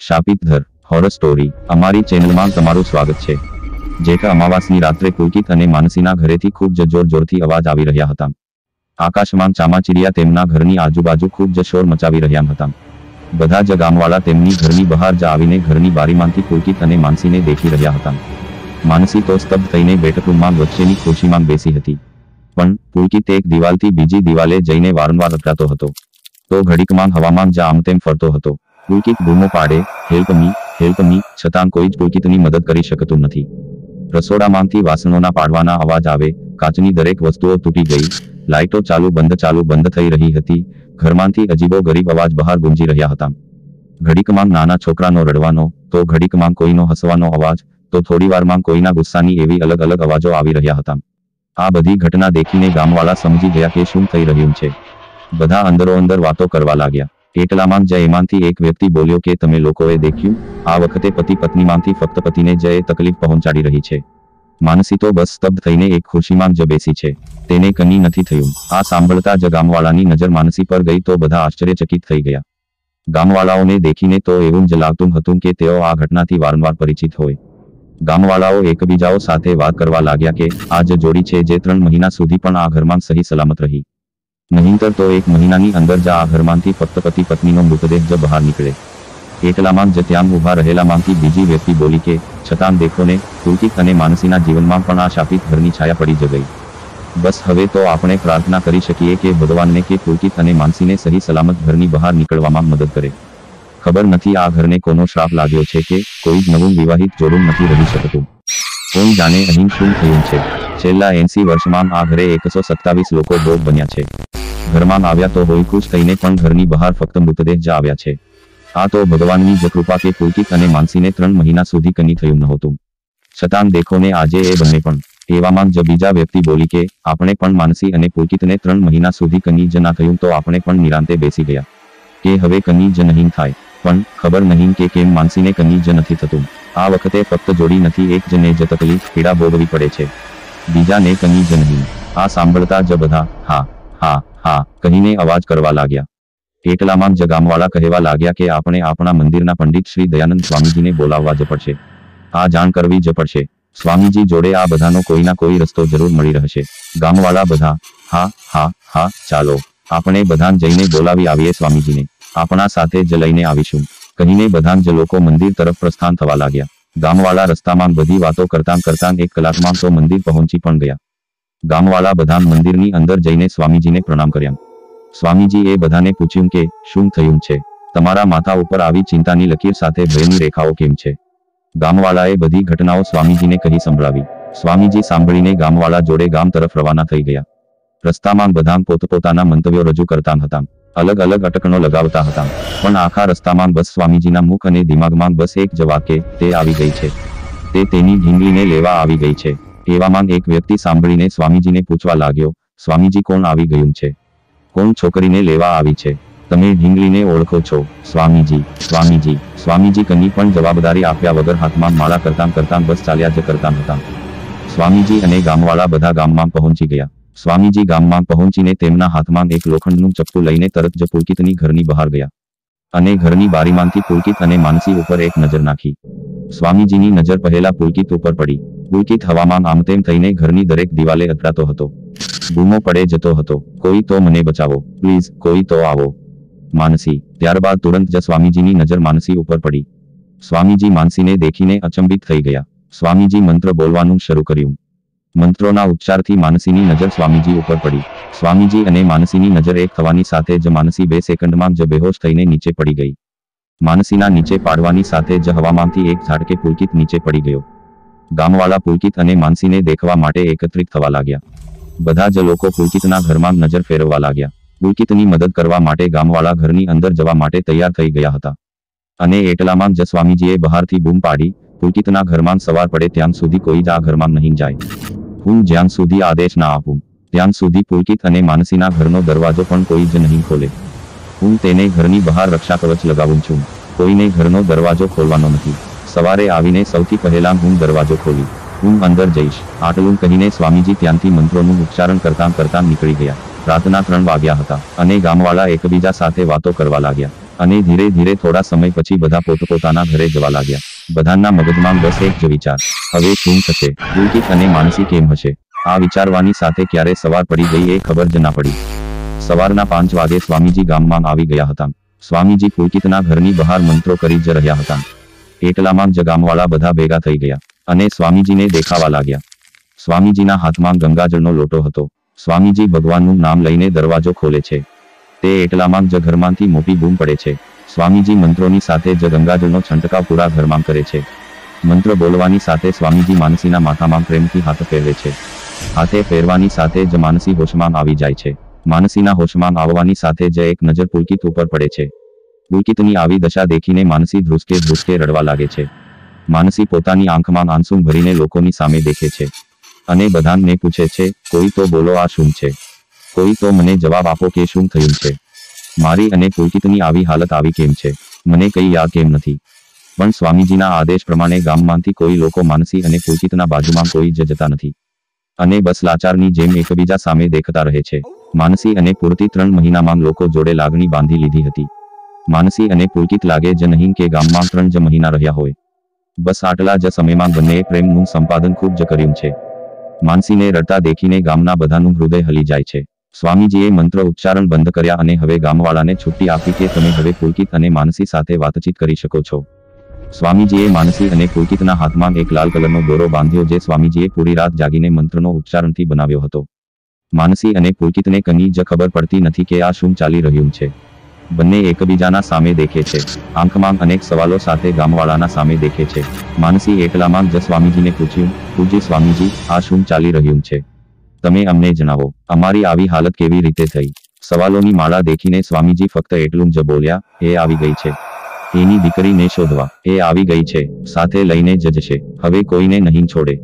શાપિતધર horror story અમારી ચેનલમાં તમારું સ્વાગત છે. જેઠા અમાવાસની રાત્રે પુલકિત અને માનસીના ઘરેથી ખૂબ જ જોર જોરથી અવાજ આવી રહ્યા હતા. આકાશમાં ચામાચીડિયા તેમના ઘરની આજુબાજુ ખૂબ જ શોર મચાવી રહ્યા હતા. બધા જ ગામવાળા તેમની ઘરની બહાર જ આવીને ઘરની બારીમાંથી પુલકિત અને માનસીને દેખી રહ્યા હતા. માનસી તો સ્તબ્ધ થઈને બેઠકરૂમમાં વચ્ચેની ખુરશીમાં બેસી હતી. પણ પુલકિત એક દિવાલથી બીજી દિવાલે જઈને વારંવાર અટકાતો હતો. તો ઘડીકમાં હવામાન જ આમ તેમ ફરતો હતો. પુલકિત બૂમો પાડે હેલ્પ મી હેલ્પ મી છતાં કોઈ જ પુલકિતની મદદ કરી શકતું નથી. રસોડામાંથી વાસણોના પાડવાના અવાજ આવે, કાચની દરેક વસ્તુઓ તૂટી ગઈ, લાઇટો ચાલુ બંધ ચાલુ બંધ થઈ રહી હતી, ઘરમાંથી અજીબો ગરીબ અવાજ બહાર ગુંજી રહ્યા હતા. ઘડીકમાં નાના છોકરાનો રડવાનો, તો ઘડીકમાં કોઈનો હસવાનો અવાજ, તો થોડીવારમાં કોઈના ગુસ્સાની એવી અલગ અલગ અવાજો આવી રહ્યા હતા. આ બધી ઘટના દેખીને ગામવાળા સમજી ગયા કે શું થઈ રહ્યું છે. બધા અંદરો અંદર વાતો કરવા લાગ્યા. એટલામાં જ એમાંથી એક વ્યક્તિ બોલ્યો કે, તમે લોકોએ દેખ્યું, આ વખતે પતિ પત્નીમાંથી ફક્ત પતિને જયે તકલીફ પહોંચાડી રહી છે. માનસી તો બસ સ્તબ્ધ થઈને એક ખુરશીમાં જ બેસી છે. તેને કની નથી થયું. આ સાંભળતા જ ગામવાળાની નજર માનસી પર ગઈ તો બધા આશ્ચર્યચકિત થઈ ગયા. ગામવાળાઓને દેખીને તો એવું જ લાગતું હતું કે, તેઓ આ ઘટનાથી વારંવાર પરિચિત હોય. ગામવાળાઓ એકબીજાઓ સાથે વાત કરવા લાગ્યા કે, આ જોડી છે જે ત્રણ મહિના સુધી પણ આ ઘરમાં સહી સલામત રહી. નહીંતર તો એક મહિનાની અંદર જ આ ઘરમાંથી ફક્ત પતિ પત્નીનો મૃતદેહ જ બહાર નીકળે. એટલામાં જ ત્યાં ઊભા રહેલામાંથી બીજી વ્યક્તિ બોલી કે, છતાં દેખો ને પુલકિત અને માનસીના જીવનમાં પણ આ શાપિત ઘરની છાયા પડી જ ગઈ. બસ હવે તો આપણે પ્રાર્થના કરી શકીએ કે ભગવાનને કે પુલકિત અને માનસીને સહી સલામત ઘરની બહાર નીકળવામાં મદદ કરે. ખબર નથી આ ઘરને કોનો શ્રાપ લાગ્યો છે કે કોઈ જ નવું વિવાહિત જોડું નથી રહી શકતું. કોણ જાણે અહીં શું થયું છે. છેલ્લા એંસી વર્ષમાં આ ઘરે એકસો સત્તાવીસ લોકો ભોગ બન્યા છે. ઘરમાં આવ્યા તો હોય ખુશ થઈને પણ ઘરની બહાર ફક્ત મૃતદેહ જ આવ્યા છે. આ તો ભગવાનની જ કૃપા કે પુલકિત અને માનસીને ત્રણ મહિના સુધી કંઈ થયું નહોતું. છતાં દેખોને આજે એ બંને પણ, એવામાં જ બીજા વ્યક્તિ બોલી કે, આપણે પણ માનસી અને પુલકિતને ત્રણ મહિના સુધી કંઈ જ ના થયું તો આપણે પણ નિરાંતે બેસી ગયા. કે હવે કંઈ જ નહીં થાય, પણ ખબર નહીં કે કેમ માનસીને કંઈ જ નથી થતું. આ વખતે ફક્ત જોડી નથી, એક જને જ તકલીફ, પીડા ભોગવી પડે છે. બીજાને કહી જ નહીં. આ સાંભળતા જ બધા, હા હા હા, કહીને અવાજ કરવા લાગ્યા. એટલામાં જ ગામવાળા કહેવા લાગ્યા કે આપણે આપણા મંદિરના પંડિત શ્રી દયાનંદ સ્વામીજીને બોલાવવા જ પડશે. આ જાણ કરવી જ પડશે. સ્વામીજી જોડે આ બધાનો કોઈના કોઈ રસ્તો જરૂર મળી રહેશે. ગામવાળા બધા, હા હા હા, ચાલો. આપણે બધાન જઈને બોલાવી આવીએ સ્વામીજીને. આપણા સાથે જ લઈને આવીશું. કહીને બધાન જ લોકો મંદિર તરફ પ્રસ્થાન થવા લાગ્યા. ગામવાળા રસ્તામાં બધી વાતો કરતાં કરતાં એક કલાકમાં તો મંદિર પહોંચી પણ ગયા. ગામવાળા બધા મંદિરની અંદર જઈને સ્વામીજીને પ્રણામ કર્યા. સ્વામીજી એ બધાને પૂછ્યું કે, શું થયું છે? તમારા માથા ઉપર આવી ચિંતાની લકીર સાથે ભયની રેખાઓ કેમ છે? ગામવાળાએ બધી ઘટનાઓ સ્વામીજીને કહી સંભળાવી. સ્વામીજી સાંભળીને ગામવાળા જોડે ગામ તરફ રવાના થઈ ગયા. રસ્તામાં બધા પોતપોતાના મંતવ્યો રજૂ કરતા હતા. અલગ અલગ અટકણો લગાવતા હતા. પણ આખા રસ્તામાં બસ સ્વામીજીના મુખ અને દિમાગમાં બસ એક જવાબ કે તે આવી ગઈ છે. તે તેની ઢીંગલીને લેવા આવી ગઈ છે. એવામાં એક વ્યક્તિ સાંભળીને સ્વામીજીને પૂછવા લાગ્યો, સ્વામીજી, કોણ આવી ગયું છે? કોણ છોકરીને લેવા આવી છે? તમે ઢીંગલીને ઓળખો છો. સ્વામીજી સ્વામીજી. સ્વામીજી કની પણ જવાબદારી આપ્યા વગર હાથમાં માળા કરતાં કરતાં બસ ચાલ્યા જ કરતા હતા. સ્વામીજી અને ગામવાળા બધા ગામમાં પહોંચી ગયા. સ્વામીજી ગામમાં પહોંચીને તેમના હાથમાં એક લોખંડનું ચપ્પુ લઈને તરત જ પુલકિતની ઘરની બહાર ગયા. અને ઘરની બારીમાંથી પુલકિત અને માનસી ઉપર એક નજર નાખી. સ્વામીજીની નજર પહેલા પુલકિત ઉપર પડી. પુલકિત હવામાં આમતેમ થઈને ઘરની દરેક દિવાલે અથડાતો હતો. બૂમો પડે જતો હતો. કોઈ તો મને બચાવો. પ્લીઝ, કોઈ તો આવો. માનસી. ત્યારબાદ તુરંત જ સ્વામીજીની નજર માનસી ઉપર પડી. સ્વામીજી માનસીને દેખીને અચંબિત થઈ ગયા. સ્વામીજી મંત્ર બોલવાનું શરૂ કર્યું. મંત્રોના ઉચ્ચારથી માનસીની નજર સ્વામીજી ઉપર પડી. સ્વામીજી અને માનસીની નજર એક થવાની સાથે જ માનસી બે સેકન્ડમાં જ બેહોશ થઈને નીચે પડી ગઈ. માનસીના નીચે પાડવાની સાથે જ હવામાંથી એક ઝાડકે પુલકિત નીચે પડી ગયો. ગામવાળા પુલકિત અને માનસીને દેખવા માટે એકત્રિત થવા લાગ્યા. બધા જ લોકો પુલકિતના ઘરમાં નજર ફેરવવા લાગ્યા. પુલકિતની મદદ કરવા માટે ગામવાળા ઘરની અંદર જવા માટે તૈયાર થઈ ગયા હતા. અને એટલામાં જ સ્વામીજીએ બહારથી બૂમ પાડી, પુલકિતના ઘરમાં સવાર પડે ત્યાં સુધી કોઈ જ આ ઘરમાં નહીં જાય. હું જ્યાં સુધી આદેશ ના આપું, ત્યાં સુધી પુલકિત અને માનસીના ઘરનો દરવાજો પણ કોઈ જ નહીં ખોલે. હું તેને ઘરની બહાર રક્ષા કવચ લગાવું છું. કોઈને ઘરનો દરવાજો ખોલવાનો નથી. સવારે આવીને સૌથી પહેલા હું દરવાજો ખોલી. હું અંદર જઈશ. આટલું કહીને સ્વામીજી ત્યાંથી મંત્રોનું ઉચ્ચારણ કરતાં કરતાં નીકળી ગયા. રાતના ત્રણ વાગ્યા હતા અને ગામવાળા એકબીજા સાથે વાતો કરવા લાગ્યા અને ધીરે ધીરે થોડા સમય પછી બધા પોતપોતાના ઘરે જવા લાગ્યા. બધાના મગજમાં બસ એક જ વિચાર, હવે શું થશે પુલકિત અને માનસી કેમ હશે? આ વિચારવાની સાથે ક્યારે સવાર પડી ગઈ એ ખબર જ ના પડી. સવારના પાંચ વાગે સ્વામીજી ગામમાં આવી ગયા હતા. સ્વામીજી પુલકિતના ઘરની બહાર મંત્રો કરી જ રહ્યા હતા. એકલામાં જ ગામવાળા બધા ભેગા થઈ ગયા અને સ્વામીજીને દેખાવા લાગ્યા. સ્વામીજીના હાથમાં ગંગાજળનો લોટો હતો. સ્વામીજી ભગવાનનું નામ લઈને દરવાજો ખોલે છે. તે એટલામાં જ ઘરમાંથી મોટી બૂમ પડે છે. સ્વામીજી મંત્રોની સાથે જ ગંગાજળનો છંટકાવ પૂરા ઘરમાં કરે છે. મંત્ર બોલવાની સાથે સ્વામીજી માનસીના માથામાં પ્રેમથી હાથ ફેરવે છે. હાથે ફેરવાની સાથે જ માનસી હોશમાં આવી જાય છે. માનસીના હોશમાં આવવાની સાથે જ એક નજર પુલકિત ઉપર પડે છે. પુલકિતની આવી દશા દેખીને માનસી ધ્રુસકે ધ્રુસકે રડવા લાગે છે. માનસી પોતાની આંખમાં આંસુ ભરીને લોકોની સામે દેખે છે. અને બધાને પૂછે છે, કોઈ તો બોલો આ શું છે? કોઈ તો મને જવાબ આપો કે શું થયું છે? મારી અને પુલકિતની આવી હાલત આવી કેમ છે? મને કઈ યાદ કેમ નથી? પણ સ્વામીજીના આદેશ પ્રમાણે ગામમાંથી કોઈ લોકો માનસી અને પુલકિતના બાજુમાં કોઈ જ જતા નથી. અને બસ લાચારની જેમ એકબીજા સામે દેખતા રહે છે. માનસી અને પૂરતી ત્રણ મહિનામાં લોકો જોડે લાગણી બાંધી લીધી હતી. માનસી અને પુલકિત લાગે જ નહીં કે ગામમાં ત્રણ જ મહિના રહ્યા હોય. બસ આટલા જ સમયમાં બંનેએ પ્રેમનું સંપાદન ખૂબ જ કર્યું છે. માનસીને રડતા દેખીને ગામના બધાનું હૃદય હલી જાય છે. સ્વામીજીએ મંત્ર ઉચ્ચારણ બંધ કર્યા અને હવે ગામવાળાને છુટ્ટી આપી કે તમે હવે પુલકિત અને માનસી સાથે વાતચીત કરી શકો છો. સ્વામીજીએ માનસી અને પુલકિતના હાથમાં એક લાલ કલરનો દોરો બાંધ્યો જે સ્વામીજીએ પૂરી રાત જાગીને મંત્રનો ઉચ્ચારણથી બનાવ્યો હતો. માનસી અને પુલકિતને કંઈ જ ખબર પડતી નથી કે આ શું ચાલી રહ્યું છે. બંને એકબીજાના સામે દેખે છે. આંખમાં અનેક સવાલો સાથે ગામવાળાના સામે દેખે છે. માનસી એકલામાં જ સ્વામીજીને પૂછ્યું, પૂજ્ય સ્વામીજી, આ શું ચાલી રહ્યું છે? તમે અમને જણાવો, અમારી આવી હાલત કેવી રીતે થઈ? સવાલોની માળા દેખીને સ્વામીજી ફક્ત એટલું જ બોલ્યા, એ આવી ગઈ છે. એની દીકરીને શોધવા, એ આવી ગઈ છે, સાથે લઈને જ જશે, હવે કોઈને નહીં છોડે.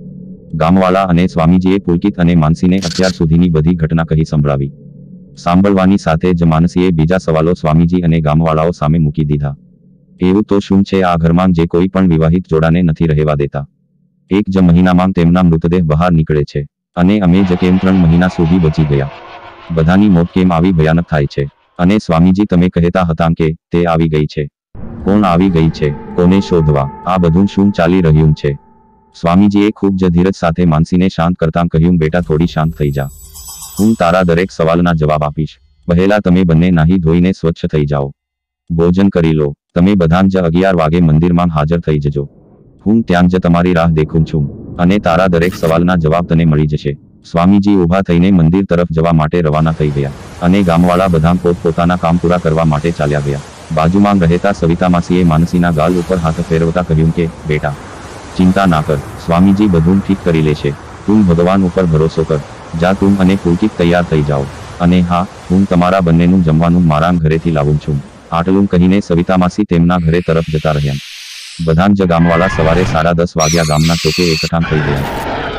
ગામવાળા અને સ્વામીજીએ પુલકિત અને માનસીને અત્યાર સુધીની બધી ઘટના કહી સંભળાવી. સાંભળવાની સાથે જ માનસીએ બીજા સવાલો સ્વામીજી અને ગામવાળાઓ સામે મૂકી દીધા. એવું તો શું છે? આ ઘરમાં જે કોઈ પણ વિવાહિત જોડાને નથી રહેવા દેતા. એક જ મહિનામાં તેમના મૃતદેહ બહાર નીકળે છે અને અમે જ કેમ ત્રણ મહિના સુધી બચી ગયા. બધાની મોત કેમ આવી ભયાનક થાય છે? અને સ્વામીજી તમે કહેતા હતા કે તે આવી ગઈ છે. કોણ આવી ગઈ છે? કોને શોધવા? આ બધું શું ચાલી રહ્યું છે? સ્વામીજીએ ખૂબ જ ધીરજ સાથે માનસીને શાંત કરતાં કહ્યું, બેટા, થોડી શાંત થઈ જા. હું તારા દરેક સવાલના જવાબ આપીશ. પહેલા તમે બંને નાહી ધોઈને સ્વચ્છ થઈ જાઓ. ભોજન કરી લો. તમે બધાં જ અગિયાર વાગે મંદિરમાં હાજર થઈ જજો. હું ત્યાં જ તમારી રાહ દેખું છું. અને તારા દરેક સવાલના જવાબ તને મળી જશે. સ્વામીજી ઊભા થઈને મંદિર તરફ જવા માટે રવાના થઈ ગયા. અને ગામવાળા બધા પોતપોતાના કામ પૂરા કરવા માટે ચાલ્યા ગયા. બાજુમાં રહેતા સવિતા માસીએ માનસીના ગાલ ઉપર હાથ ફેરવતા કહ્યું કે, બેટા, ચિંતા ના કર. સ્વામીજી બધું ઠીક કરી લેશે. તું ભગવાન ઉપર ભરોસો કર. જા તુમ અને પુલકિત તૈયાર થઈ જાઓ. અને હા, હું તમારા બંનેનું જમવાનું મારા ઘરેથી લાવું છું. આટલું કહીને સવિતા માસી તેમના ઘરે તરફ જતા રહ્યા. બધાન જ ગામવાળા સવારે સાડા દસ વાગ્યા ગામના ચોકે એકઠામ થઈ ગયા.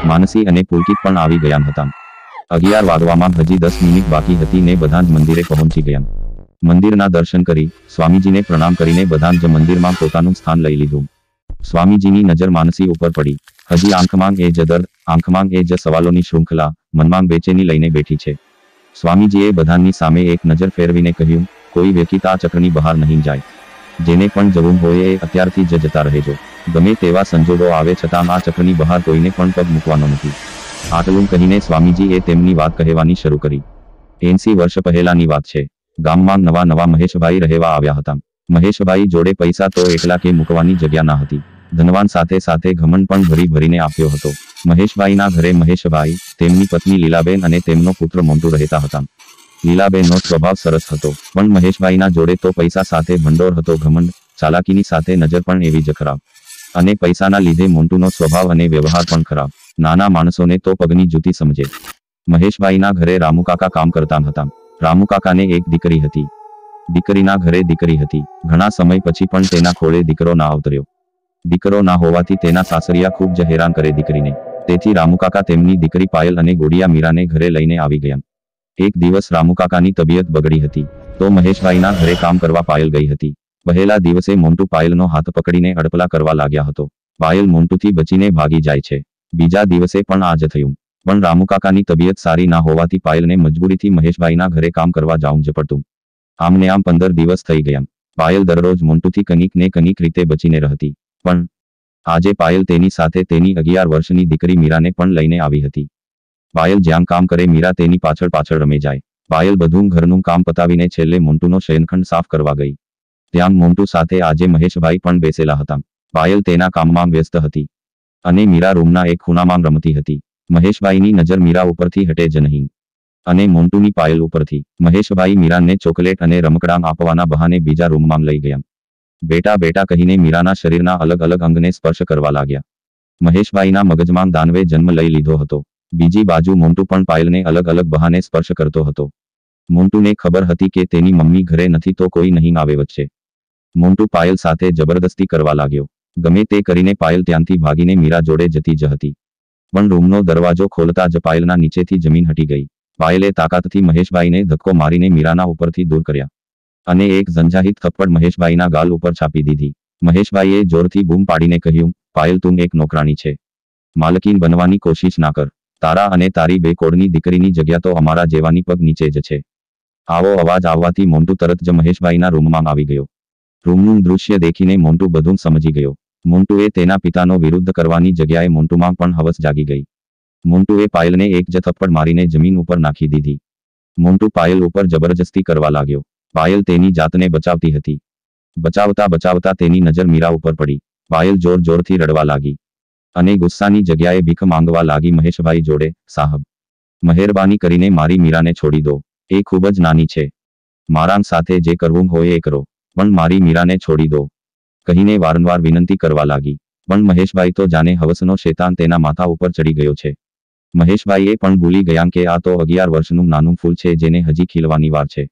માનસી અને પુલકિત પણ આવી ગયા હતા. અગિયાર વાગવામાં હજી દસ મિનિટ બાકી હતી ને બધા જ મંદિરે પહોંચી ગયા. મંદિરના દર્શન કરી, સ્વામીજીને પ્રણામ કરીને બધા જ મંદિરમાં પોતાનું સ્થાન લઈ લીધું. સ્વામીજીની નજર માનસી ઉપર પડી. હજી આંખમાંગ એ જ દર્દ આંખમાં એ જ સવાલોની શૃંખલા, મનમાંગ બેચેની લઈને બેઠી છે. સ્વામીજીએ બધાની સામે એક નજર ફેરવીને કહ્યું, કોઈ વ્યક્તિ આ ચક્રની બહાર નહીં જાય. જેને પણ જવું હોય એ અત્યારથી જ જતા રહેજો. ગમે તેવા સંજોગો આવે છતાં આ ચક્રની બહાર કોઈને પણ પગ મૂકવાનો નથી. આટલું કહીને સ્વામીજીએ તેમની વાત કહેવાની શરૂ કરી. એંસી વર્ષ પહેલાની વાત છે. ગામમાં નવા નવા મહેશભાઈ રહેવા આવ્યા હતા. મહેશભાઈ જોડે પૈસા તો એકલા કે મૂકવાની જગ્યા ના હતી. ધનવાન સાથે સાથે ઘમંડ પણ ભરી ભરીને આપ્યો હતો. મહેશભાઈના ઘરે મહેશભાઈ, તેમની પત્ની લીલાબેન અને તેમનો પુત્ર મોન્ટુ રહેતા હતા. લીલાબેનનો સ્વભાવ સરસ હતો, પણ મહેશભાઈના જોડે તો પૈસા સાથે ભંડોર હતો, ઘમંડ, ચાલાકીની સાથે નજર પણ એવી જ ખરાબ. અને પૈસાના લીધે મોન્ટુનો સ્વભાવ અને વ્યવહાર પણ ખરાબ. નાના માણસોને તો પગની જૂતી સમજે. મહેશભાઈના ઘરે રામુકાકા કામ કરતા હતા. રામુકાકાને એક દીકરી હતી. દીકરીના ઘરે દીકરી હતી. ઘણા સમય પછી પણ તેના ખોળે દીકરો ના અવતર્યો. દીકરો ના હોવાથી તેના સાસરિયા ખૂબ જ હેરાન કરે દીકરીને. તેથી રામુકાકા તેમની દીકરી પાયલ અને ગોડિયા મીરાને ઘરે લઈને આવી ગયા. એક દિવસ રામુકાકાની તબિયત બગડી હતી. તો મહેશભાઈના ઘરે કામ કરવા પાયલ ગઈ હતી. પહેલા દિવસે મોન્ટુ પાયલનો હાથ પકડીને અડપલા કરવા લાગ્યા હતો. પાયલ મોન્ટુથી બચીને ભાગી જાય છે. બીજા દિવસે પણ આ જ થયું. પણ રામુકાકાની તબિયત સારી ના હોવાથી પાયલને મજબૂરીથી મહેશભાઈના ઘરે કામ કરવા જાઉં જ પડતું. આમને આમ પંદર દિવસ થઈ ગયા. પાયલ દરરોજ મોન્ટુથી કનિક ને કનિક રીતે બચીને રહતી. પણ આજે પાયલ તેની સાથે તેની અગિયાર વર્ષની દીકરી મીરાને પણ લઈને આવી હતી. પાયલ જ્યાં કામ કરે મીરા તેની પાછળ પાછળ રમે જાય. પાયલ બધું ઘરનું કામ પતાવીને છેલ્લે મોન્ટુનો શયનખંડ સાફ કરવા ગઈ. ત્યાં મોન્ટુ સાથે આજે મહેશભાઈ પણ બેસેલા હતા. પાયલ તેના કામમાં વ્યસ્ત હતી. અને મીરા રૂમના એક ખૂણામાં રમતી હતી. મહેશભાઈની નજર મીરા ઉપરથી હટે જ નહીં. અને મોન્ટુની પાયલ ઉપરથી. મહેશભાઈ મીરાને ચોકલેટ અને રમકડાં આપવાના બહાને બીજા રૂમમાં લઈ ગયા. બેટા બેટા કહીને મીરાના શરીરના અલગ અલગ અંગને સ્પર્શ કરવા લાગ્યા. મહેશભાઈના મગજમાં દાનવે જન્મ લઈ લીધો હતો. બીજી બાજુ મોન્ટુ પણ પાયલને અલગ અલગ બહાને સ્પર્શ કરતો હતો. મોન્ટુને ખબર હતી કે તેની મમ્મી ઘરે નથી તો કોઈ નહીં આવે વચ્ચે. મોન્ટુ પાયલ સાથે જબરદસ્તી કરવા લાગ્યો. ગમે તે કરીને પાયલ ત્યાંથી ભાગીને મીરા જોડે જતી જ હતી. પણ રૂમનો દરવાજો ખોલતા જ પાયલના નીચેથી જમીન હટી ગઈ. પાયલે તાકાતથી મહેશભાઈને ધક્કો મારીને મીરાના ઉપરથી દૂર કર્યા. અને એક ઝંઝાહિત થપ્પડ મહેશભાઈના ગાલ ઉપર છાપી દીધી. મહેશભાઈએ જોરથી બૂમ પાડીને કહ્યું, પાયલ, તું એક નોકરાણી છે. માલકીન બનવાની કોશિશ ના કર. તારા અને તારી બે કોડની દીકરીની જગ્યા તો અમારા જેવાની પગ નીચે જ છે. આવો અવાજ આવવાથી મોન્ટુ તરત જ મહેશભાઈના રૂમમાં આવી ગયો. રૂમનું દૃશ્ય દેખીને મોન્ટુ બધું સમજી ગયો. મોન્ટુએ તેના પિતાનો વિરુદ્ધ કરવાની જગ્યાએ મોન્ટુમાં પણ હવસ જાગી ગઈ. મોન્ટુએ પાયલને એક જ થપ્પડ મારીને જમીન ઉપર નાખી દીધી. મોન્ટુ પાયલ ઉપર જબરજસ્તી કરવા લાગ્યો. પાયલ તેની જાતને બચાવતી હતી. બચાવતા બચાવતા તેની નજર મીરા ઉપર પડી. પાયલ જોર જોરથી રડવા લાગી. અને ગુસ્સાની જગ્યાએ ભીખ માંગવા લાગી મહેશભાઈ જોડે, સાહબ, મહેરબાની કરીને મારી મીરાને છોડી દો. એ ખૂબ જ નાની છે. મારા સાથે જે કરવું હોય એ કરો. પણ મારી મીરાને છોડી દો. કહીને વારંવાર વિનંતી કરવા લાગી. પણ મહેશભાઈ તો જાણે હવસનો શેતાન તેના માથા ઉપર ચડી ગયો છે. મહેશભાઈએ પણ ભૂલી ગયા કે આ તો અગિયાર વર્ષનું નાનું ફૂલ છે જેને હજી ખીલવાની વાર છે.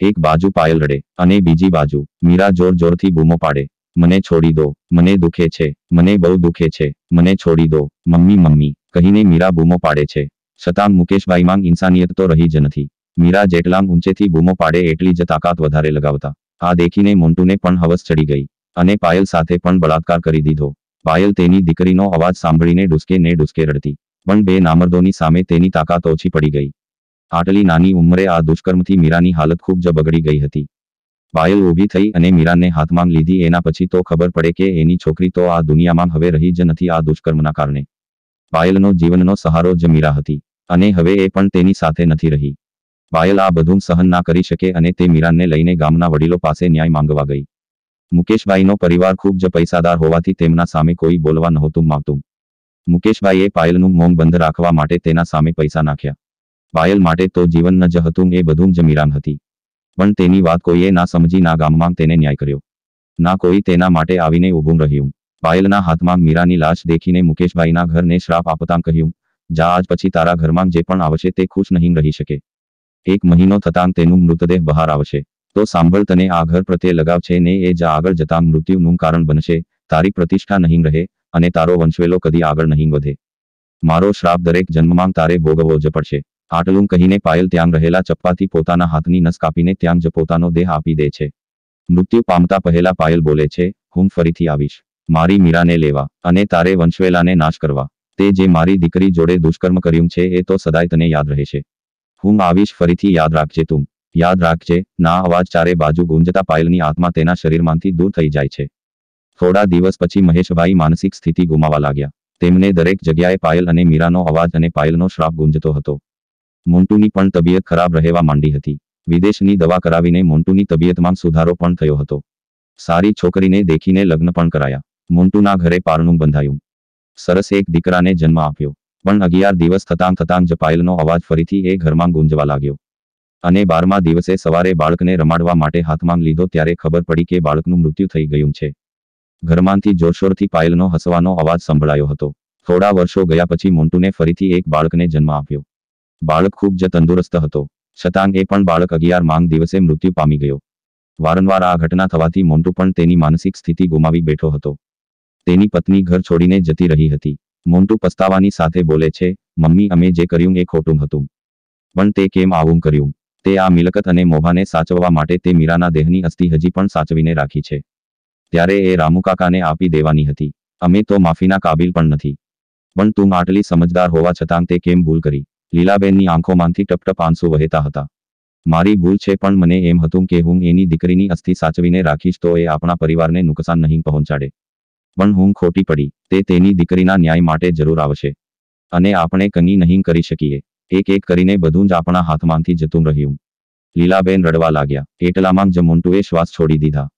એક બાજુ પાયલ રડે, અને બીજી બાજુ, મીરા જોર જોરથી બૂમો પાડે, મને છોડી દો, મને દુખે છે, મને બહુ દુખે છે, મને છોડી દો, મમ્મી મમ્મી, કહીને મીરા બૂમો પાડે છે. છતાં મુકેશભાઈમાં ઇન્સાનિયત તો રહી જ નથી. મીરા જેટલા ઊંચેથી બૂમો પાડે એટલી જ તાકાત વધારે લગાવતા. આ દેખીને મોન્ટુને પણ હવસ ચડી ગઈ, અને પાયલ સાથે પણ બળાત્કાર કરી દીધો. પાયલ તેની દીકરીનો અવાજ સાંભળીને ડૂસકે ને ડૂસકે રડતી, પણ બે નામર્દોની સામે તેની તાકાત ઓછી પડી ગઈ. આટલી નાની ઉંમરે આ દુષ્કર્મથી મીરાની હાલત ખૂબ જ બગડી ગઈ હતી. પાયલ ઊભી થઈ અને મીરાને હાથમાં લીધી એના પછી તો ખબર પડે કે એની છોકરી તો આ દુનિયામાં હવે રહી જ નથી આ દુષ્કર્મના કારણે. પાયલનો જીવનનો સહારો જ મીરા હતી અને હવે એ પણ તેની સાથે નથી રહી. પાયલ આ બધું સહન ના કરી શકે અને તે મીરાને લઈને ગામના વડીલો પાસે ન્યાય માંગવા ગઈ. મુકેશભાઈનો પરિવાર ખૂબ જ પૈસાદાર હોવાથી તેમના સામે કોઈ બોલવા નહોતું માંગતું. મુકેશભાઈએ પાયલનું મોમ બંધ રાખવા માટે તેના સામે પૈસા નાખ્યા. પાયલ માટે તો જીવન જ હતું, એ બધું જ હતી. પણ તેની વાત કોઈએ ના સમજી, ના ગામમાં તેને ન્યાય કર્યો. ના કોઈ તેના માટે આવીને ઊભું રહ્યું. પાયલના હાથમાં મીરાની લાશ દેખીને મુકેશભાઈના ઘરને શ્રાપ આપતાં કહ્યું, જા, આજ પછી તારા ઘરમાં જે પણ આવશે તે ખુશ નહીં રહી શકે. એક મહિનો થતાં તેનું મૃતદેહ બહાર આવશે. તો સાંભળ, તને આ ઘર પ્રત્યે લગાવ છે ને એ જ આગળ જતાં મૃત્યુનું કારણ બનશે. તારી પ્રતિષ્ઠા નહીં રહે અને તારો વંશવેલો કદી આગળ નહીં વધે. મારો શ્રાપ દરેક જન્મમાં તારે ભોગવવો જ પડશે. આટલું કહીને પાયલ ત્યાં રહેલા ચપ્પાથી પોતાના હાથની નસ કાપીને ત્યાં જ પોતાનો દેહ આપી દે છે. મૃત્યુ પામતા પહેલા પાયલ બોલે છે, હું ફરીથી આવીશ. મારી મીરાને લેવા અને તારે વંશવેલાને નાશ કરવા. તે જે મારી દીકરી જોડે દુષ્કર્મ કર્યું છે એ તો સદાય તને યાદ રહેશે. હું આવીશ ફરીથી યાદ રાખજે તું. યાદ રાખજે, ના અવાજ ચારે બાજુ ગુંજતા પાયલની આત્મા તેના શરીરમાંથી દૂર થઈ જાય છે. થોડા દિવસ પછી મહેશભાઈ માનસિક સ્થિતિ ગુમાવા લાગ્યા. તેમને દરેક જગ્યાએ પાયલ અને મીરાનો અવાજ અને પાયલનો શ્રાપ ગુંજતો હતો. મોન્ટુની પણ તબિયત ખરાબ રહેવા માંડી હતી. વિદેશની દવા કરાવીને મોન્ટુની તબિયતમાં સુધારો પણ થયો હતો. સારી છોકરીને દેખીને લગ્ન પણ કરાયા. મોન્ટુના ઘરે પારણું બંધાયું. સરસ એક દીકરાને જન્મ આપ્યો. પણ અગિયાર દિવસ થતાં થતાં જ પાયલનો અવાજ ફરીથી એ ઘરમાં ગુંજવા લાગ્યો. અને બારમા દિવસે સવારે બાળકને રમાડવા માટે હાથમાં લીધો ત્યારે ખબર પડી કે બાળકનું મૃત્યુ થઈ ગયું છે. ઘરમાંથી જોરશોરથી પાયલનો હસવાનો અવાજ સંભળાયો હતો. થોડા વર્ષો ગયા પછી મોન્ટુને ફરીથી એક બાળકને જન્મ આપ્યો. બાળક ખૂબ જ તંદુરસ્ત હતો. છતાં એ પણ બાળક અગિયાર માંગ દિવસે મૃત્યુ પામી ગયો. વારંવાર આ ઘટના થવાથી મોન્ટુ પણ તેની માનસિક સ્થિતિ ગુમાવી બેઠો હતો. તેની પત્ની ઘર છોડીને જતી રહી હતી. મોન્ટુ પસ્તાવાની સાથે બોલે છે, મમ્મી, અમે જે કર્યું એ ખોટું હતું. પણ તે કેમ આવું કર્યું? તે આ મિલકત અને મોભાને સાચવવા માટે તે મીરાના દેહની અસ્થિ હજી પણ સાચવીને રાખી છે. ત્યારે એ રામુકાકાને આપી દેવાની હતી. અમે તો માફીના કાબિલ પણ નથી. પણ તું આટલી સમજદાર હોવા છતાં તે કેમ ભૂલ કરી? લીલાબેનની આંખોમાંથી ટપટપ આંસુ વહેતા હતા. મારી ભૂલ છે પણ મને એમ હતું કે હું એની દીકરીની અસ્થિ સાચવીને રાખીશ તો એ આપણા પરિવારને નુકસાન નહીં પહોંચાડે. પણ હું ખોટી પડી. તે તેની દીકરીના ન્યાય માટે જરૂર આવશે. અને આપણે કંઈ નહીં કરી શકીએ. એક એક કરીને બધું જ આપણા હાથમાંથી જતું રહ્યું. લીલાબેન રડવા લાગ્યા. એટલામાં જ મોન્ટુએ શ્વાસ છોડી દીધા.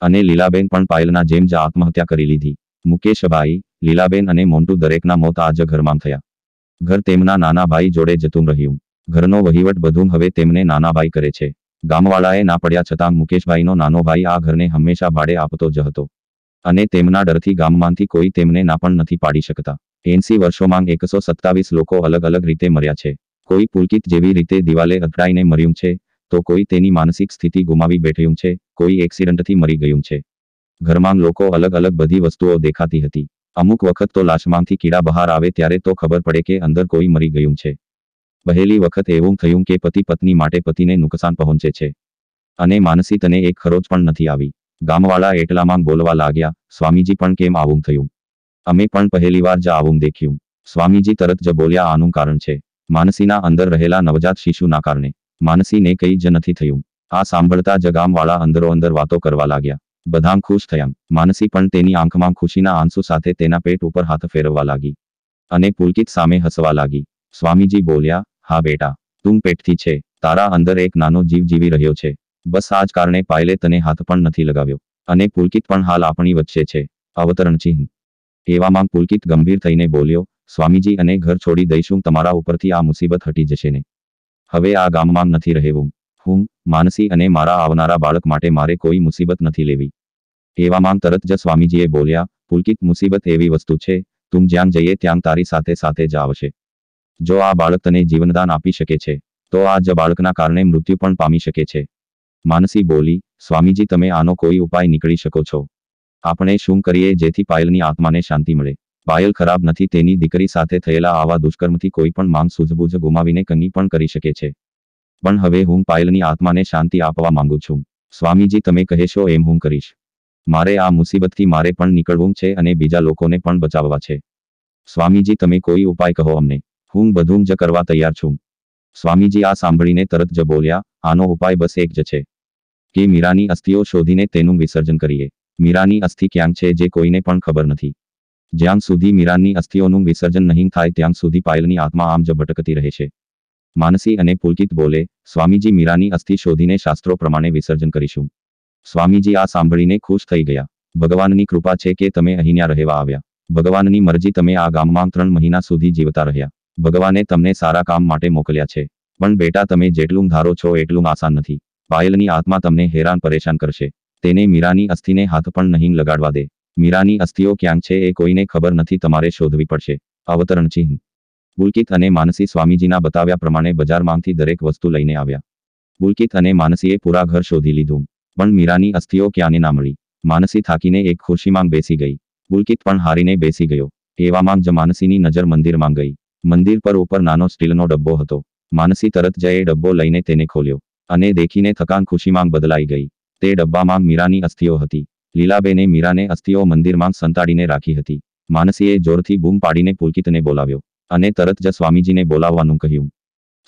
અને લીલાબેન પણ પાયલના જેમ જ આત્મહત્યા કરી લીધી. મુકેશભાઈ, લીલાબેન અને મોન્ટુ દરેકના મોત આજ ઘરમાં થયા. ઘર તેમના નાનાભાઈ જોડે જતું રહ્યું. ઘરનો વહીવટ બધું હવે તેમને નાનાભાઈ કરે છે. ગામવાળાએ ના પડ્યા છતાં મુકેશભાઈનો નાનો ભાઈ આ ઘરને હંમેશા ભાડે આપતો જ હતો. અને તેમના ડરથી ગામમાંથી કોઈ તેમને ના પણ નથી પાડી શકતા. એંસી વર્ષોમાં એકસો સત્તાવીસ લોકો અલગ અલગ રીતે મર્યા છે. કોઈ પુલકિત જેવી રીતે દિવાલે અથડાઈને મર્યું છે, તો કોઈ તેની માનસિક સ્થિતિ ગુમાવી બેઠ્યું છે, કોઈ એક્સિડન્ટથી મરી ગયું છે. ઘરમાં લોકો અલગ અલગ બધી વસ્તુઓ દેખાતી હતી. અમુક વખત તો લાશમાંથી કીડા બહાર આવે ત્યારે તો ખબર પડે કે અંદર કોઈ મરી ગયું છે. પહેલી વખત એવું થયું કે પતિ પત્ની માટે પતિને નુકસાન પહોંચે છે. અને માનસી તને એક ખરોચ પણ નથી આવી. ગામવાળા એટલામાં બોલવા લાગ્યા, સ્વામીજી, પણ કેમ આવું થયું? અમે પણ પહેલીવાર જ આવું દેખ્યું. સ્વામીજી તરત જ બોલ્યા, આનું કારણ છે. માનસીના અંદર રહેલા નવજાત શિશુના કારણે. માનસીને કંઈ જ નથી થયું. આ સાંભળતા જ ગામવાળા અંદરો અંદર વાતો કરવા લાગ્યા. બધામ ખુશ થયા. માનસી પણ તેની આંખમાં ખુશીના આંસુ સાથે તેના પેટ ઉપર હાથ ફેરવવા લાગી અને પુલકિત સામે હસવા લાગી. સ્વામીજી બોલ્યા, હા બેટા, તું પેટથી છે. તારા અંદર એક નાનો જીવ જીવી રહ્યો છે. બસ આ જ કારણે પાયલે તને હાથ પણ નથી લગાવ્યો. અને પુલકિત પણ હાલ આપણી વચ્ચે છે. અવતરણ ચિહ્ન. એવામાં પુલકિત ગંભીર થઈને બોલ્યો, સ્વામીજી, અને ઘર છોડી દઈશું. તમારા ઉપરથી આ મુસીબત હટી જશે ને. હવે આ ગામમાં નથી રહેવું. હું, માનસી અને મારા આવનારા બાળક માટે મારે કોઈ મુસીબત નથી લેવી. એવામાં તરત જ સ્વામીજીએ બોલ્યા, પુલકિત મુસીબત એવી વસ્તુ છે, તું જ્યાં જઈએ ત્યાં તારી સાથે સાથે જ આવશે. જો આ બાળક તને જીવનદાન આપી શકે છે, તો આ જ બાળકના કારણે મૃત્યુ પણ પામી શકે છે. માનસી બોલી, સ્વામીજી, તમે આનો કોઈ ઉપાય નીકળી શકો છો. આપણે શું કરીએ જેથી પાયલની આત્માને શાંતિ મળે? પાયલ ખરાબ નથી, તેની દીકરી સાથે થયેલા આવા દુષ્કર્મથી કોઈ પણ માંગ સૂઝબૂઝ ગુમાવીને કંઈ પણ કરી શકે છે. પણ હવે હું પાયલની આત્માને શાંતિ આપવા માંગુ છું. સ્વામીજી, તમે કહેશો એમ હું કરીશ. મારે આ મુસીબતથી મારે પણ નીકળવું છે અને બીજા લોકોને પણ બચાવવા છે. સ્વામીજી, તમે કોઈ ઉપાય કહો અમને. હું બધું જ કરવા તૈયાર છું. સ્વામીજી, આ સાંભળીને તરત જ બોલ્યા, આનો ઉપાય બસ એક જ છે. કે મીરાની અસ્થિઓ શોધીને તેનું વિસર્જન કરીએ. મીરાની અસ્થિ ક્યાંક છે જે કોઈને પણ ખબર નથી. જ્યાં સુધી મીરાની અસ્થિઓનું વિસર્જન નહીં થાય, ત્યાં સુધી પાયલની આત્મા આમ જ ભટકતી રહે છે. માનસી અને પુલકિત બોલે, સ્વામીજી મીરાની અસ્થિ શોધીને શાસ્ત્રો પ્રમાણે વિસર્જન કરીશું. સ્વામીજી આ સાંભળીને ખુશ થઈ ગયા. ભગવાનની કૃપા છે કે તમે અહીંયા રહેવા આવ્યા. ભગવાનની મરજી તમે આ ગામમાં ત્રણ મહિના સુધી જીવતા રહ્યા. ભગવાને તમને સારા કામ માટે મોકલ્યા છે. પણ બેટા, તમે જેટલું ધારો છો એટલું આસાન નથી. પાયલની આત્મા તમને હેરાન પરેશાન કરશે. તેને મીરાની અસ્થિને હાથ પણ નહીં લગાડવા દે. મીરાની અસ્થિઓ ક્યાંક છે એ કોઈને ખબર નથી, તમારે શોધવી પડશે. અવતરણ ચિહ્ન. પુલકિત અને માનસી સ્વામીજીના બતાવ્યા પ્રમાણે બજારમાંથી દરેક વસ્તુ લઈને આવ્યા. પુલકિત અને માનસીએ પૂરા ઘર શોધી લીધું. પણ મીરાની અસ્થિઓ ક્યાંને ના મળી. માનસી થાકીને એક ખુરશીમાં બેસી ગઈ. પુલકિત પણ હારીને બેસી ગયો. એવામાં જ માનસીની નજર મંદિરમાં ગઈ. મંદિર પર ઉપર નાનો સ્ટીલનો ડબ્બો હતો. માનસી તરત જ ડબ્બો લઈને તેને ખોલ્યો અને દેખીને થકાન ખુશીમાં બદલાઈ ગઈ. તે ડબ્બામાં મીરાની અસ્થિઓ હતી. લીલાબેને મીરાને અસ્થિઓ મંદિરમાં સંતાડીને રાખી હતી. માનસીએ જોરથી બૂમ પાડીને પુલકિતને બોલાવ્યો. અને તરત જ સ્વામીજીને બોલાવવાનું કહ્યું.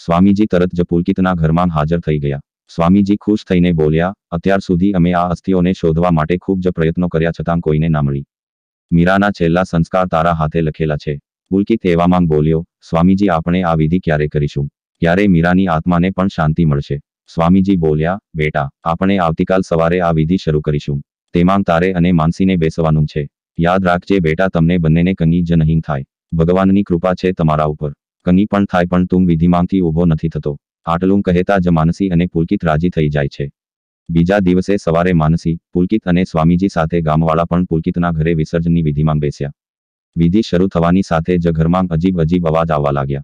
સ્વામીજી તરત જ પુલકિતના ઘરમાં હાજર થઈ ગયા. સ્વામીજી ખુશ થઈને બોલ્યા, અત્યાર સુધી અમે આ અસ્થિઓને શોધવા માટે ખૂબ જ પ્રયત્નો કર્યા છતાં કોઈને ના મળી. મીરાના છેલ્લા સંસ્કાર તારા હાથે લખેલા છે. પુલકિત એવામાં બોલ્યો, સ્વામીજી, આપણે આ વિધિ ક્યારે કરીશું? ક્યારે મીરાની આત્માને પણ શાંતિ મળશે? સ્વામીજી બોલ્યા, બેટા, આપણે આવતીકાલ સવારે આ વિધિ શરૂ કરીશું. તેમાં તારે અને માનસીને બેસવાનું છે. યાદ રાખજે બેટા, તમને બંનેને કંઈ જ નહીં થાય. ભગવાનની કૃપા છે તમારા ઉપર. કંઈ પણ થાય પણ તું વિધિમાંથી ઊભો નથી થતો. આટલું કહેતા જ માનસી અને પુલકિત રાજી થઈ જાય છે. બીજા દિવસે સવારે માનસી, પુલકિત અને સ્વામીજી સાથે ગામવાળા પણ પુલકિતના ઘરે વિસર્જનની વિધિમાં બેસ્યા. વિધિ શરૂ થવાની સાથે જ ઘરમાં અજીબ અજીબ અવાજ આવવા લાગ્યા.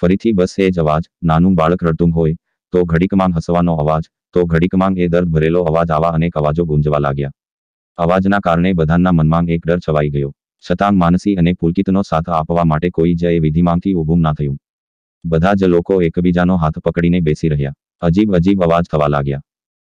ફરીથી બસ એ જ અવાજ, નાનું બાળક રડતું હોય, તો ઘડીકમાં હસવાનો અવાજ, તો ઘડીકમાં એ દર્દ ભરેલો અવાજ આવા અનેક અવાજો ગુંજવા લાગ્યા. અવાજના કારણે બધાના મનમાં એક ડર છવાઈ ગયો. છતાં માનસી અને પુલકિતનો સાથ આપવા માટે કોઈ જ એ વિધિમાંથી ઊભું ના થયું. બધા જ લોકો એકબીજાનો હાથ પકડીને બેસી રહ્યા. અજીબ અજીબ અવાજ થવા લાગ્યા.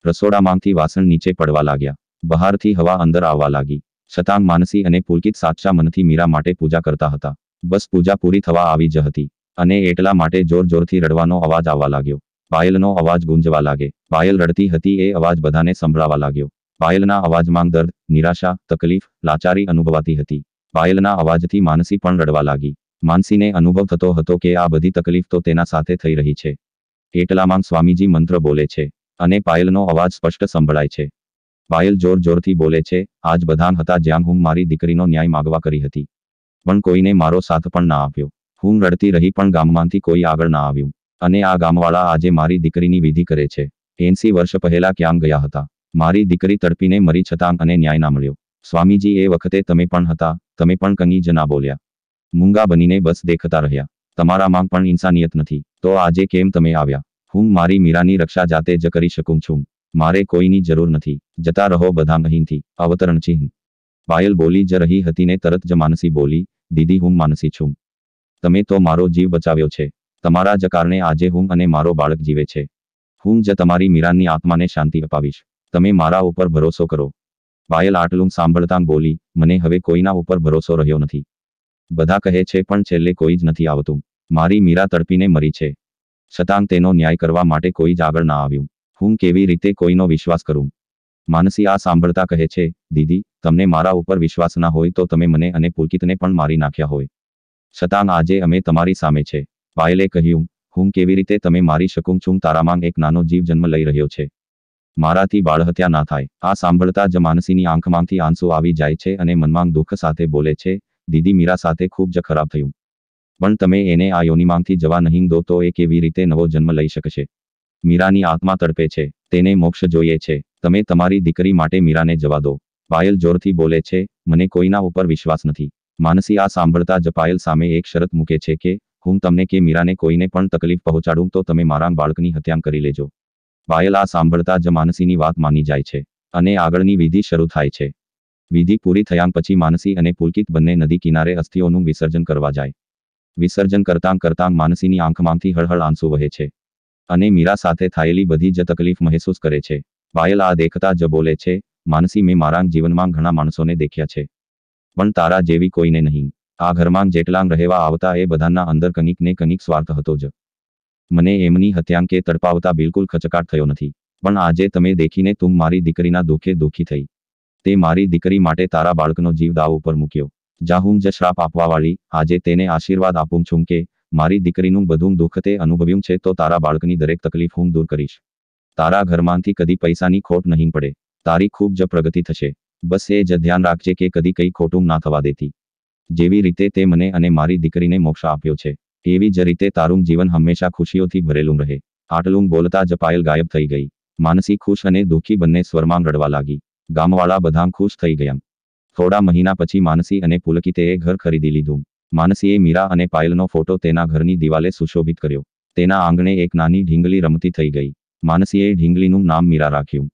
રસોડામાંથી વાસણ નીચે પડવા લાગ્યા. બહારથી હવા અંદર આવવા લાગી. છતાં માનસી અને પુલકિત સાચા મનથી મીરા માટે પૂજા કરતા હતા. બસ પૂજા પૂરી થવા આવી જ હતી. અને એટલા માટે જોર જોરથી રડવાનો અવાજ આવવા લાગ્યો. પાયલનો અવાજ ગુંજવા લાગે. પાયલ રડતી હતી એ અવાજ બધાને સંભળાવા લાગ્યો. પાયલના અવાજમાં દર્દ, નિરાશા, તકલીફ, લાચારી અનુભવાતી હતી. પાયલના અવાજથી માનસી પણ રડવા લાગી. માનસીને અનુભવ થતો હતો કે આ બધી તકલીફ તો તેના સાથે થઈ રહી છે. એટલામાં સ્વામીજી મંત્ર બોલે છે અને પાયલનો અવાજ સ્પષ્ટ સંભળાય છે. પાયલ જોર જોરથી બોલે છે, આજ બધાન હતા જ્યાં હું મારી દીકરીનો ન્યાય માગવા કરી હતી. પણ કોઈને મારો સાથ પણ ના આપ્યો. હું રડતી રહી પણ ગામમાંથી કોઈ આગળ ના આવ્યું. અને આ ગામવાળા આજે મારી દીકરીની વિધિ કરે છે. એંસી વર્ષ પહેલા ક્યાં ગયા હતા? મારી દીકરી તડપીને મરી છતાં અને ન્યાય ના મળ્યો. સ્વામીજી એ વખતે તમે પણ હતા, તમે પણ કંઈ જ ના બોલ્યા. મૂંગા બનીને બસ દેખતા રહ્યા. તમારામાં પણ ઇન્સાનિયત નથી. તો આજે કેમ તમે આવ્યા? હું મારી મીરાની રક્ષા જાતે જ કરી શકું છું. મારે કોઈની જરૂર નથી. જતા રહો બધા અહીંથી અવતરણ ચિહ્ન પાયલ બોલી જ રહી હતી ને તરત જ માનસી બોલી, દીદી, હું માનસી છું. તમે તો મારો જીવ બચાવ્યો છે. તમારા જ કારણે આજે હું અને મારો બાળક જીવે છે. હું જ તમારી મીરાની આત્માને શાંતિ અપાવીશ. તમે મારા ઉપર ભરોસો કરો. પાયલ આટલું સાંભળતાં બોલી, મને હવે કોઈના ઉપર ભરોસો રહ્યો નથી. બધા કહે છે, પણ છેલ્લે કોઈ જ નથી આવતું. મારી મીરા તડપીને મરી છે. છતાં તેનો ન્યાય કરવા માટે કોઈ જ આગળ ના આવ્યું. હું કેવી રીતે કોઈનો વિશ્વાસ કરું? માનસી આ સાંભળતા કહે છે, દીદી, તમને મારા ઉપર વિશ્વાસ ના હોય તો તમે મને અને પુલકિતને પણ મારી નાખ્યા હોય. છતાં આજે અમે તમારી સામે છે. પાયલે કહ્યું, હું કેવી રીતે તમે મારી શકું છું? તારામાં એક નાનો જીવ જન્મ લઈ રહ્યો છે. મારાથી બાળહત્યા ના થાય. આ સાંભળતા જ માનસીની આંખમાંથી આંસુ આવી જાય છે અને મનમાં દુઃખ સાથે બોલે છે, દીદી, મીરા સાથે ખૂબ જ ખરાબ થયું. પણ તમે એને આ યોનિમાંથી જવા નહીં દો તો એ કેવી રીતે નવો જન્મ લઈ શકશે? મીરાની આત્મા તડપે છે, તેને મોક્ષ જોઈએ છે. તમે તમારી દીકરી માટે મીરાને જવા દો. પાયલ જોરથી બોલે છે, મને કોઈના ઉપર વિશ્વાસ નથી. માનસી આ સાંભળતા જ પાયલ સામે એક શરત મૂકે છે કે, હું તમને કે મીરાને કોઈને પણ તકલીફ પહોંચાડું તો તમે મારા બાળકની હત્યા કરી લેજો. પાયલ આ સાંભળતા જ માનસીની વાત માની જાય છે અને આગળની વિધિ શરૂ થાય છે. વિધિ પૂરી થયા પછી માનસી અને પુલકિત બંને નદી કિનારે અસ્થિઓનું વિસર્જન કરવા જાય. વિસર્જન કરતાં કરતાં માનસીની આંખમાંથી હળહળ આંસુ વહે છે અને મીરા સાથે થયેલી બધી જ તકલીફ મહેસૂસ કરે છે. પાયલ આ દેખતા જ બોલે છે, માનસી, મેં મારા જીવનમાં ઘણા માણસોને દેખ્યા છે. પણ તારા જેવી કોઈને નહીં. આ ઘરમાં જેટલાંગ રહેવા આવતા એ બધાના અંદર કનિક ને કનિક સ્વાર્થ હતો જ. મને એમની હત્યાંકે તડપાવતા બિલકુલ ખચકાટ થયો નથી. પણ આજે તમે દેખીને તું મારી દીકરીના દુઃખે દુઃખી થઈ. તે મારી દીકરી માટે તારા બાળકનો જીવ દાવ ઉપર મૂક્યો. જા હું જ શ્રાપ આપવાવાળી, આજે તેને આશીર્વાદ આપું છું કે, મારી દીકરીનું બધું દુઃખ તે અનુભવ્યું છે તો તારા બાળકની દરેક તકલીફ હું દૂર કરીશ. તારા ઘરમાંથી કદી પૈસાની ખોટ નહીં પડે. તારી ખૂબ જ પ્રગતિ થશે. બસ એ જ ધ્યાન રાખજે કે કદી કંઈ ખોટું ના થવા દેતી. જેવી રીતે તે મને અને મારી દીકરીને મોક્ષ આપ્યો છે. એવી જ રીતે તારું જીવન હંમેશા ખુશીઓથી ભરેલું રહે. આટલું બોલતા જ પાયલ ગાયબ થઈ ગઈ. માનસી ખુશ અને દુઃખી બંને સ્વરમાં રડવા લાગી. ગામવાળા બધા ખુશ થઈ ગયા. થોડા મહિના પછી માનસી અને પુલકિતેએ ઘર ખરીદી લીધું. માનસીએ મીરા અને પાયલનો ફોટો તેના ઘરની દિવાલે સુશોભિત કર્યો. તેના આંગણે એક નાની ઢીંગલી રમતી થઈ ગઈ. માનસીએ ઢીંગલીનું નામ મીરા રાખ્યું.